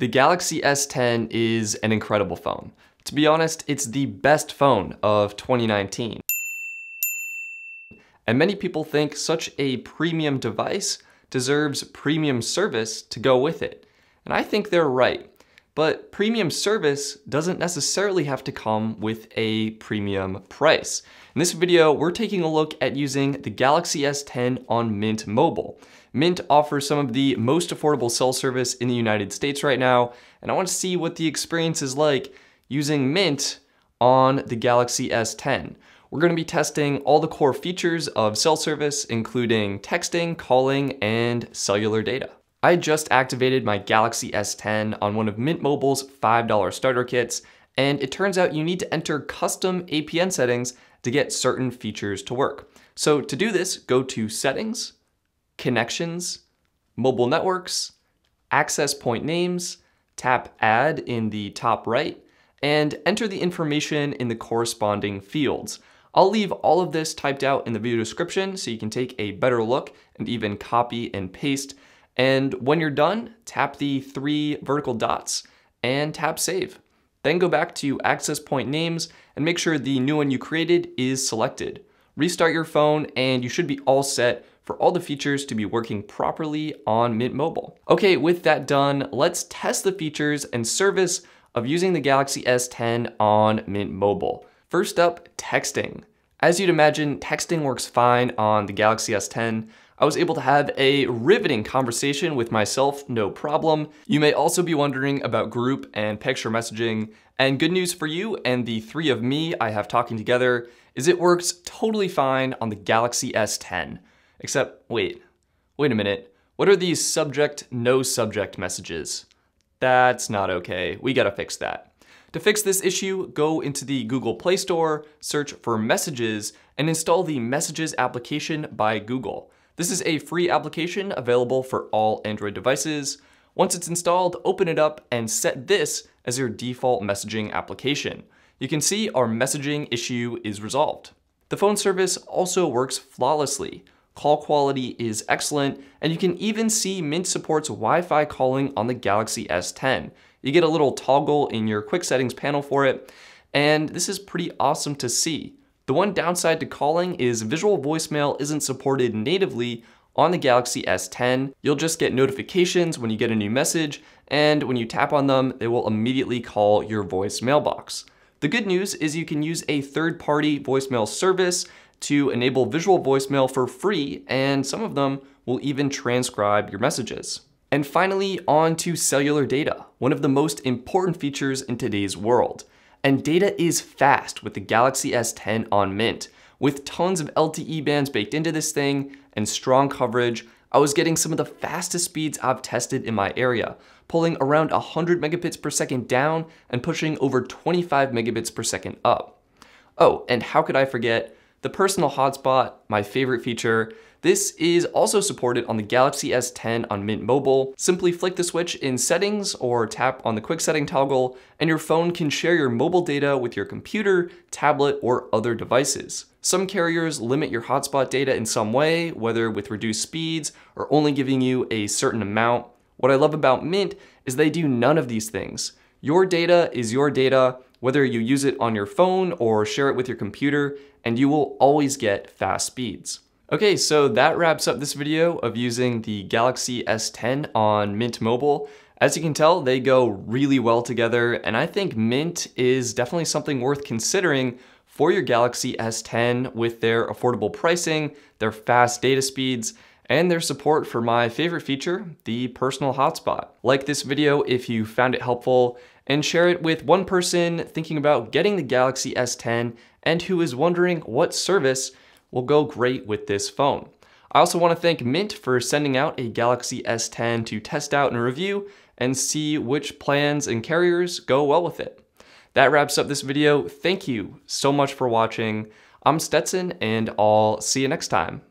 The Galaxy S10 is an incredible phone. To be honest, it's the best phone of 2019. And many people think such a premium device deserves premium service to go with it. And I think they're right. But premium service doesn't necessarily have to come with a premium price. In this video, we're taking a look at using the Galaxy S10 on Mint Mobile. Mint offers some of the most affordable cell service in the United States right now, and I want to see what the experience is like using Mint on the Galaxy S10. We're going to be testing all the core features of cell service, including texting, calling, and cellular data. I just activated my Galaxy S10 on one of Mint Mobile's $5 starter kits, and it turns out you need to enter custom APN settings to get certain features to work. So to do this, go to Settings, Connections, Mobile Networks, Access Point Names, tap Add in the top right, and enter the information in the corresponding fields. I'll leave all of this typed out in the video description so you can take a better look and even copy and paste and when you're done, tap the three vertical dots and tap save. Then go back to access point names and make sure the new one you created is selected. Restart your phone and you should be all set for all the features to be working properly on Mint Mobile. Okay, with that done, let's test the features and service of using the Galaxy S10 on Mint Mobile. First up, texting. As you'd imagine, texting works fine on the Galaxy S10. I was able to have a riveting conversation with myself, no problem. You may also be wondering about group and picture messaging, and good news for you and the three of me I have talking together is it works totally fine on the Galaxy S10. Except, wait, wait a minute. What are these subject, no subject messages? That's not okay. We gotta fix that. To fix this issue, go into the Google Play Store, search for Messages, and install the Messages application by Google. This is a free application available for all Android devices. Once it's installed, open it up and set this as your default messaging application. You can see our messaging issue is resolved. The phone service also works flawlessly. Call quality is excellent, and you can even see Mint supports Wi-Fi calling on the Galaxy S10. You get a little toggle in your quick settings panel for it, and this is pretty awesome to see. The one downside to calling is visual voicemail isn't supported natively on the Galaxy S10. You'll just get notifications when you get a new message, and when you tap on them, they will immediately call your voice mailbox. The good news is you can use a third-party voicemail service to enable visual voicemail for free, and some of them will even transcribe your messages. And finally, on to cellular data, one of the most important features in today's world. And data is fast with the Galaxy S10 on Mint. With tons of LTE bands baked into this thing and strong coverage, I was getting some of the fastest speeds I've tested in my area, pulling around 100 megabits per second down and pushing over 25 megabits per second up. Oh, and how could I forget the personal hotspot, my favorite feature. This is also supported on the Galaxy S10 on Mint Mobile. Simply flick the switch in settings or tap on the quick setting toggle and your phone can share your mobile data with your computer, tablet, or other devices. Some carriers limit your hotspot data in some way, whether with reduced speeds or only giving you a certain amount. What I love about Mint is they do none of these things. Your data is your data, whether you use it on your phone or share it with your computer, and you will always get fast speeds. Okay, so that wraps up this video of using the Galaxy S10 on Mint Mobile. As you can tell, they go really well together, and I think Mint is definitely something worth considering for your Galaxy S10 with their affordable pricing, their fast data speeds, and their support for my favorite feature, the personal hotspot. Like this video if you found it helpful, and share it with one person thinking about getting the Galaxy S10 and who is wondering what service will go great with this phone. I also want to thank Mint for sending out a Galaxy S10 to test out and review and see which plans and carriers go well with it. That wraps up this video. Thank you so much for watching. I'm Stetson and I'll see you next time.